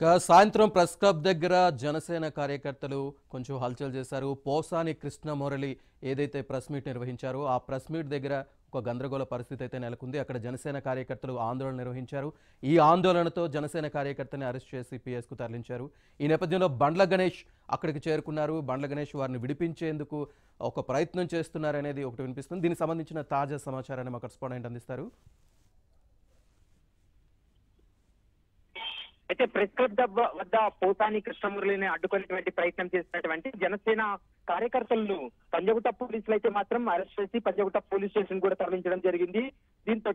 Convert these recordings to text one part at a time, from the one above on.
ఇక సాయంత్రం press club దగ్గర జనసేన కార్యకర్తలు కొంచెం హల్చల్ చేశారు. పోసాని కృష్ణ మురళి ఏదైతే ప్రెస్ మీట్ నిర్వహించారో ఆ ప్రెస్ మీట్ దగ్గర ఒక గందరగోళ పరిస్థితి అయితే నెలకొంది. అక్కడ జనసేన కార్యకర్తలు ఆందోళన నిర్వహించారు. ఈ ఆందోళనతో జనసేన కార్యకర్తని అరెస్ట్ చేసి పిఎస్కు తరలించారు. ఈ నేపథ్యంలో బండ్ల గణేష్ అక్కడికి చేరుకున్నారు. బండ్ల గణేష్ వారిని విడిపించేందుకు ఒక ప్రయత్నం చేస్తున్నారనేది ఒకటి వినిపిస్తుంది. దీనికి సంబంధించిన తాజా సమాచారాన్ని మా కరెస్పాండెంట్ అందిస్తారు. అయితే ప్రెస్ క్లబ్ వద్ద పోతాని కృష్ణమురళిని అడ్డుకునేటువంటి ప్రయత్నం చేసినటువంటి జనసేన కార్యకర్తలను పంజగుట్ట పోలీసులు అయితే మాత్రం అరెస్ట్ చేసి పంజగుట్ట పోలీస్ స్టేషన్ కూడా తరలించడం జరిగింది. దీంతో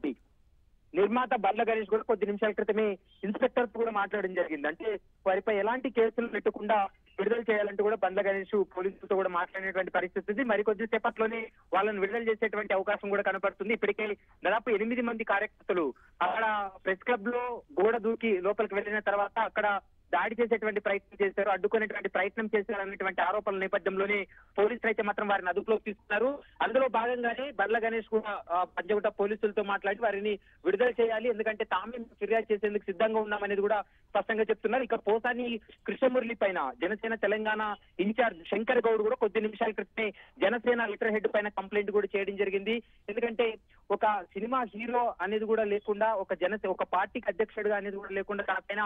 నిర్మాత బల్ల గణేష్ కూడా కొద్ది నిమిషాల క్రితమే ఇన్స్పెక్టర్ కూడా మాట్లాడడం జరిగింది. అంటే వారిపై ఎలాంటి కేసులు పెట్టకుండా విడుదల చేయాలంటూ కూడా బండ్ల గణేష్ పోలీసులతో కూడా మాట్లాడినటువంటి పరిస్థితి ఉంది. మరికొద్ది సేపట్లోనే వాళ్ళని విడుదల చేసేటువంటి అవకాశం కూడా కనపడుతుంది. ఇప్పటికే దాదాపు ఎనిమిది మంది కార్యకర్తలు అక్కడ ప్రెస్ క్లబ్లో గోడ దూకి లోపలికి వెళ్ళిన తర్వాత అక్కడ దాడి చేసేటువంటి ప్రయత్నం చేశారు అడ్డుకునేటువంటి ప్రయత్నం చేశారు అనేటువంటి ఆరోపణల నేపథ్యంలోనే పోలీసులు అయితే మాత్రం వారిని అదుపులోకి తీసుకున్నారు. అందులో భాగంగానే బర్ల గణేష్ కూడా ఆ, పంజగుట్ట పోలీసులతో మాట్లాడి వారిని విడుదల చేయాలి. ఎందుకంటే తామే ఫిర్యాదు చేసేందుకు సిద్ధంగా ఉన్నామనేది కూడా స్పష్టంగా చెప్తున్నారు. ఇక పోసాని కృష్ణమురళి పైన జనసేన తెలంగాణ ఇన్ఛార్జ్ శంకర్ గౌడ్ కూడా కొద్ది నిమిషాల క్రితమే జనసేన లిటర్ హెడ్ పైన కంప్లైంట్ కూడా చేయడం జరిగింది. ఎందుకంటే ఒక సినిమా హీరో అనేది కూడా లేకుండా ఒక జనసే ఒక పార్టీకి అధ్యక్షుడిగా అనేది కూడా లేకుండా తన పైన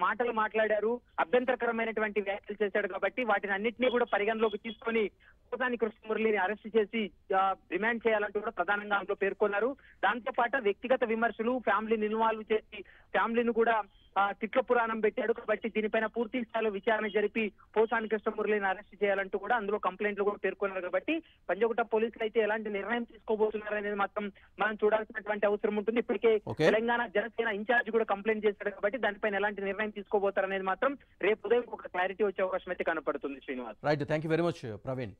మాటలు మాట్లాడి మాట్లాడారు. అభ్యంతరకరమైనటువంటి వ్యాఖ్యలు చేశాడు కాబట్టి వాటిని అన్నింటినీ కూడా పరిగణలోకి తీసుకొని పోసాని కృష్ణమురళిని అరెస్ట్ చేసి ఆ, రిమాండ్ చేయాలంటూ కూడా ప్రధానంగా అందులో పేర్కొన్నారు. దాంతో పాటు వ్యక్తిగత విమర్శలు ఫ్యామిలీని ఇన్వాల్వ్ చేసి ఫ్యామిలీని కూడా తిట్ల పురాణం పెట్టాడు కాబట్టి దీనిపైన పూర్తి స్థాయిలో విచారణ జరిపి పోసాని కృష్ణమురళిని అరెస్ట్ చేయాలంటూ కూడా అందులో కంప్లైంట్లు కూడా పేర్కొన్నారు కాబట్టి పంజగుట్ట పోలీసులు అయితే ఎలాంటి నిర్ణయం తీసుకోబోతున్నారు అనేది మాత్రం మనం చూడాల్సినటువంటి అవసరం ఉంటుంది. ఇప్పటికే. తెలంగాణ జనసేన ఇన్ఛార్జ్ కూడా కంప్లైంట్ చేశాడు కాబట్టి దానిపైన ఎలాంటి నిర్ణయం తీసుకోబోతారు అనేది మాత్రం రేపు ఉదయం ఒక క్లారిటీ వచ్చే అవకాశం అయితే కనపడుతుంది Srinivas. Right thank you very much Praveen.